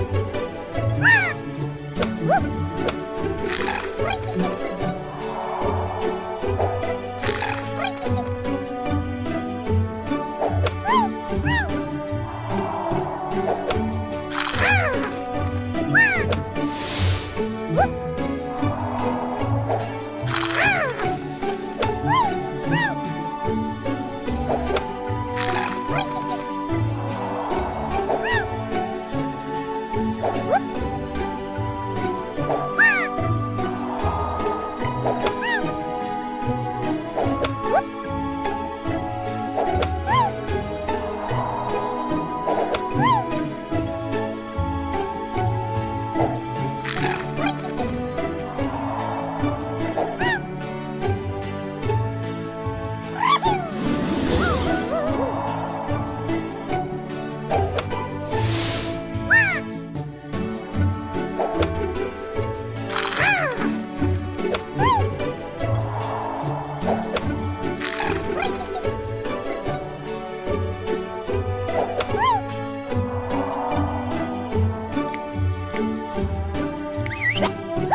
Whoop! Whoop! Yeah.